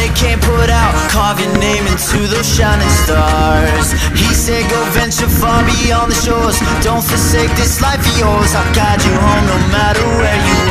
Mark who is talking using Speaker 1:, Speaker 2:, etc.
Speaker 1: they can't put out. Carve your name into those shining stars. He said go venture far beyond the shores. Don't forsake this life of yours. I'll guide you home no matter where you are